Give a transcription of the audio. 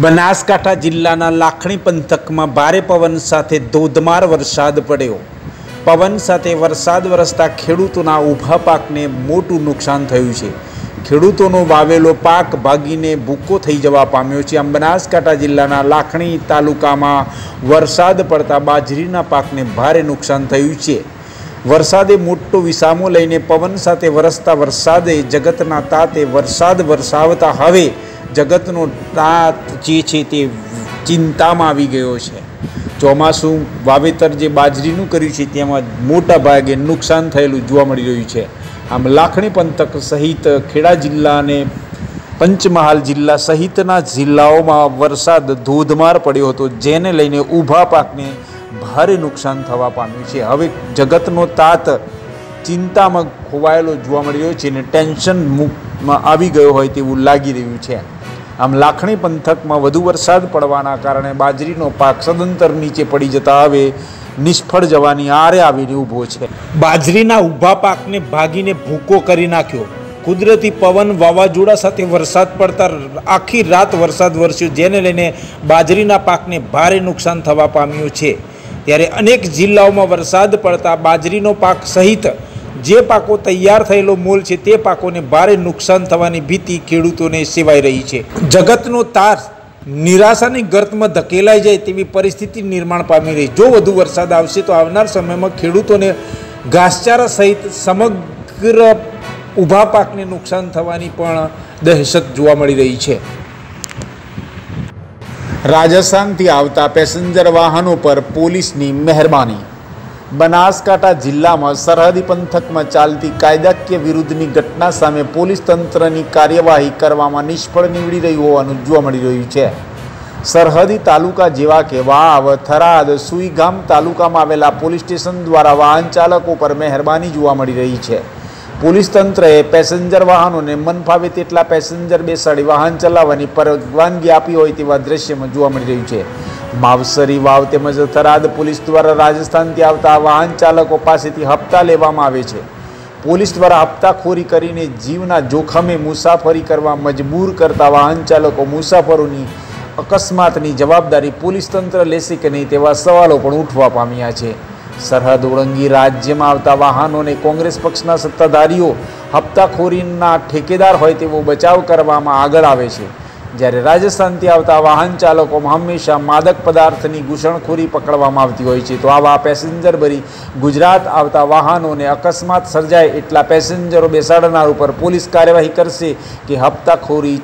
બનાસકાંઠા જિલ્લાના લાખણી પંથકમાં ભારે પવન સાથે ધોધમાર વરસાદ પડ્યો. પવન સાથે વરસાદ વરસતા ખેડૂતોના ઊભા પાકને મોટું નુકસાન થયું છે. ખેડૂતોનો વાવેલો પાક ભાગીને ભૂકો થઈ જવા પામ્યો છે. આમ બનાસકાંઠા જિલ્લાના લાખણી તાલુકામાં વરસાદ પડતા બાજરીના પાકને ભારે નુકસાન થયું છે. વરસાદે મોટો વિસામો લઈને પવન સાથે વરસતા વરસાદે જગતના તાતે વરસાદ વરસાવતા હવે જગતનો તાત જે છે તે ચિંતામાં આવી ગયો છે. ચોમાસું વાવેતર જે બાજરીનું કર્યું છે, તેમાં મોટા ભાગે નુકસાન થયેલું જોવા મળી રહ્યું છે. આમ લાખણી પંથક સહિત ખેડા જિલ્લા અને પંચમહાલ જિલ્લા સહિતના જિલ્લાઓમાં વરસાદ ધોધમાર પડ્યો હતો, જેને લઈને ઊભા પાકને ભારે નુકસાન થવા પામ્યું છે. હવે જગતનો તાત ચિંતામાં ખોવાયેલો જોવા મળી રહ્યો છે અને ટેન્શન આવી ગયો હોય તેવું લાગી રહ્યું છે. આમ લાખણી પંથકમાં વધુ વરસાદ પડવાના કારણે બાજરીનો પાક સદંતર નીચે પડી જતા હવે નિષ્ફળ જવાની આરે આવીને ઊભો છે. બાજરીના ઊભા પાકને ભાગીને ભૂકો કરી નાખ્યો. કુદરતી પવન વાવાઝોડા સાથે વરસાદ પડતા આખી રાત વરસાદ વરસ્યો, જેને લઈને બાજરીના પાકને ભારે નુકસાન થવા પામ્યું છે. ત્યારે અનેક જિલ્લાઓમાં વરસાદ પડતા બાજરીનો પાક સહિત જે પાકો તૈયાર થયેલો મોલ છે તે પાકોને ભારે નુકસાન થવાની ભીતિ ખેડૂતોને સેવાઈ રહી છે. જગતનો તાર નિરાશાની ગર્તમાં ધકેલાઈ જાય તેવી પરિસ્થિતિ નિર્માણ પામી રહી. જો વધુ વરસાદ આવશે તો આવનાર સમયમાં ખેડૂતોને ઘાસચારા સહિત સમગ્ર ઊભા પાકને નુકસાન થવાની પણ દહેશત જોવા મળી રહી છે. રાજસ્થાનથી આવતા પેસેન્જર વાહનો પર પોલીસની મહેરબાની. બનાસકાંઠા જિલ્લામાં સરહદી પંથકમાં ચાલતી કાયદાકીય વિરુદ્ધની ઘટના સામે પોલીસ તંત્રની કાર્યવાહી કરવામાં નિષ્ફળ નીવડી રહ્યું હોવાનું જોવા મળી રહ્યું છે. સરહદી તાલુકા જેવા કે વાવ, થરાદ, સુઈગામ તાલુકામાં આવેલા પોલીસ સ્ટેશન દ્વારા વાહન ચાલકો પર મહેરબાની જોવા મળી રહી છે. પોલીસ તંત્રએ પેસેન્જર વાહનોને મન ફાવે તેટલા પેસેન્જર બેસાડી વાહન ચલાવવાની પરવાનગી આપી હોય તેવા દ્રશ્યમાં જોવા મળી રહ્યું છે. માવસરી વાવ તેમજ થરાદ પોલીસ દ્વારા રાજસ્થાનથી આવતા વાહન ચાલકો પાસેથી હપ્તા લેવામાં આવે છે. પોલીસ દ્વારા હપ્તાખોરી કરીને જીવના જોખમે મુસાફરી કરવા મજબૂર કરતા વાહન ચાલકો મુસાફરોની અકસ્માતની જવાબદારી પોલીસ તંત્ર લેશે કે નહીં તેવા સવાલો પણ ઉઠવા પામ્યા છે. સરહદ ઓળંગી રાજ્યમાં આવતા વાહનોને કોંગ્રેસ પક્ષના સત્તાધારીઓ હપ્તાખોરીના ઠેકેદાર હોય તેવો બચાવ કરવામાં આગળ આવે છે. જ્યારે રાજસ્થાનથી આવતા વાહન ચાલકોમાં હંમેશા માદક પદાર્થની ઘૂસણખોરી પકડવામાં આવતી હોય છે, તો આવા પેસેન્જર ભરી ગુજરાત આવતા વાહનોને અકસ્માત સર્જાય એટલા પેસેન્જરો બેસાડનાર ઉપર પોલીસ કાર્યવાહી કરશે કે હપ્તાખોરી